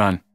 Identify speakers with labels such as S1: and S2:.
S1: Run.